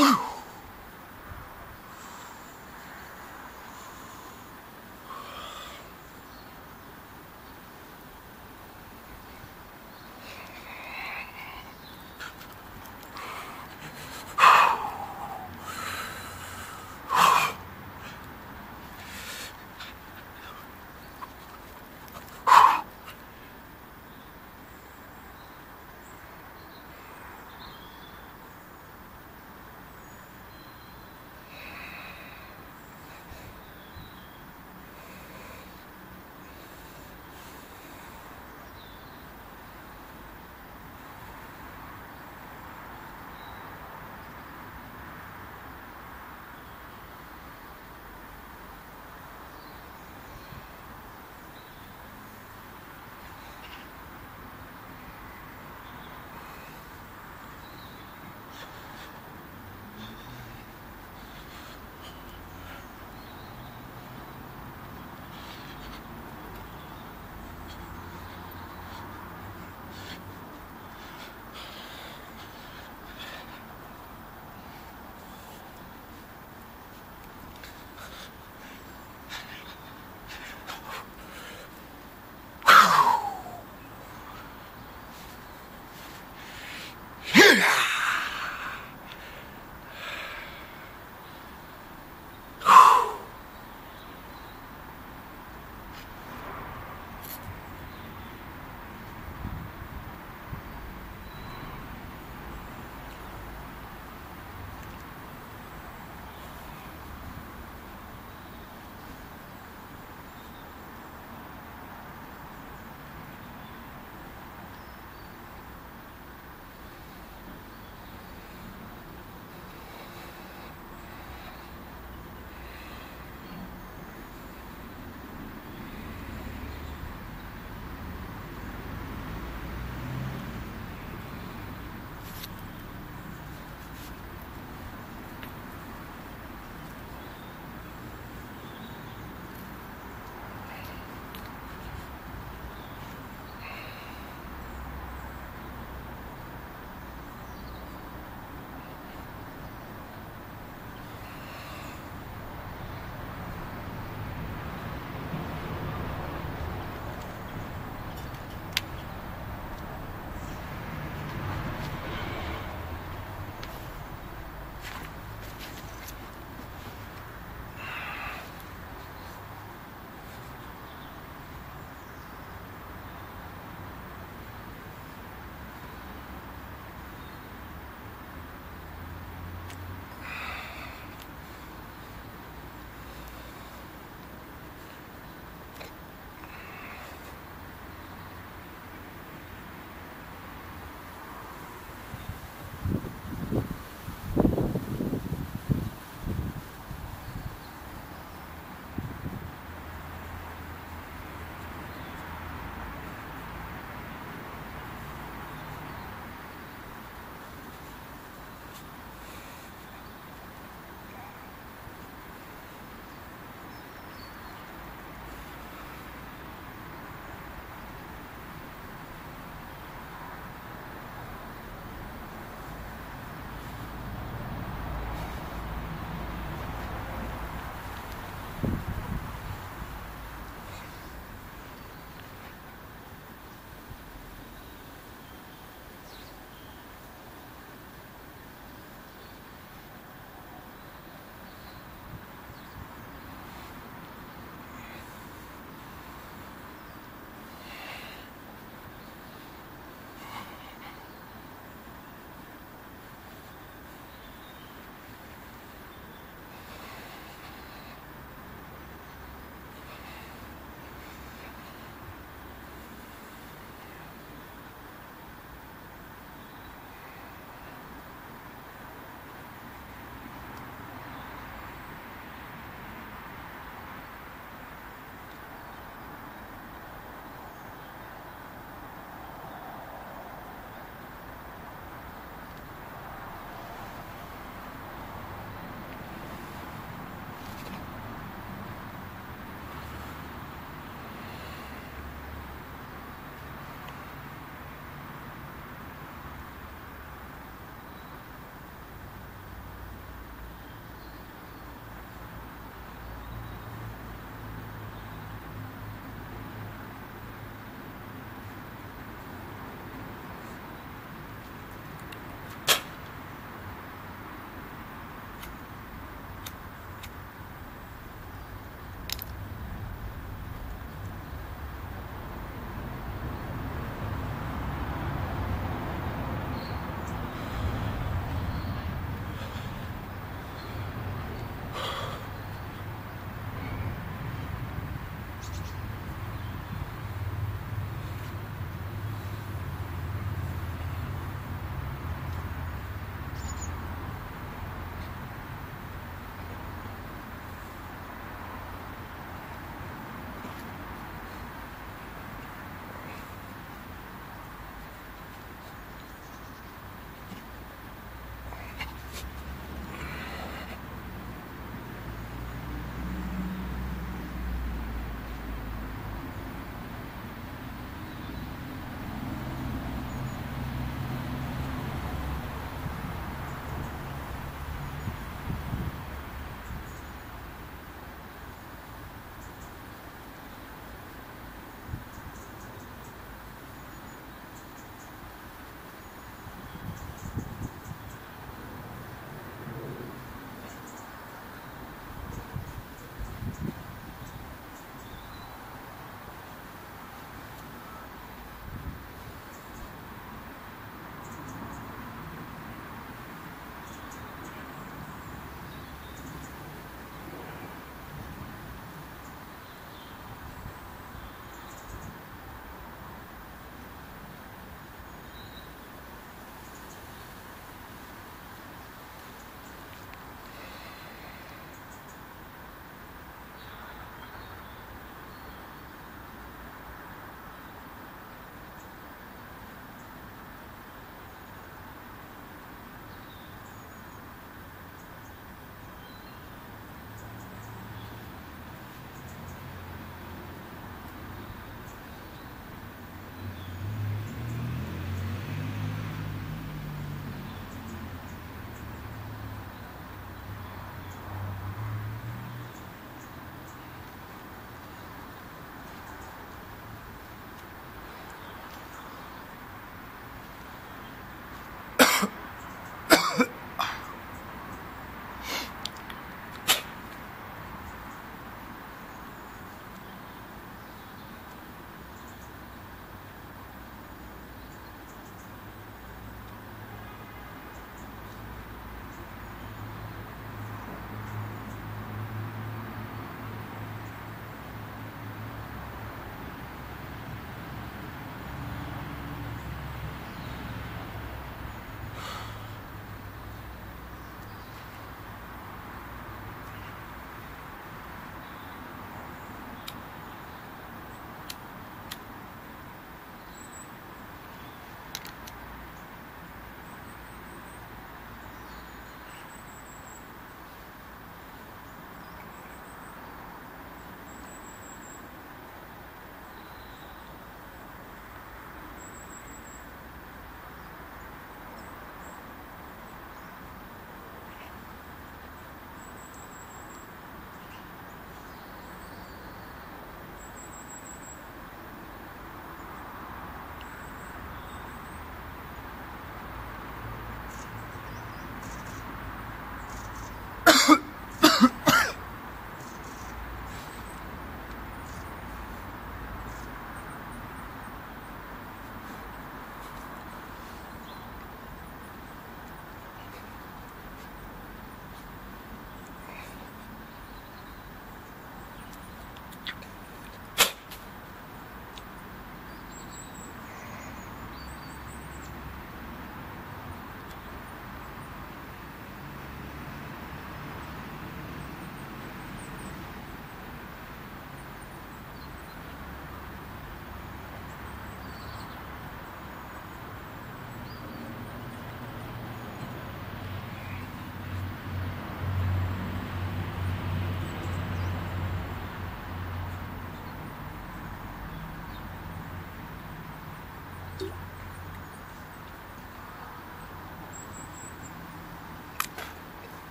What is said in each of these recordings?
Whew.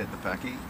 Is the Packy?